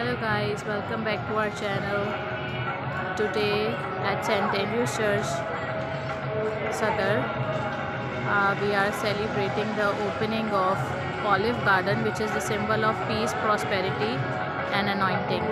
hello guys. Welcome back to our channel. Today at st andrews church saddar uh, we are celebrating the opening of olive garden which is the symbol of peace prosperity and anointing.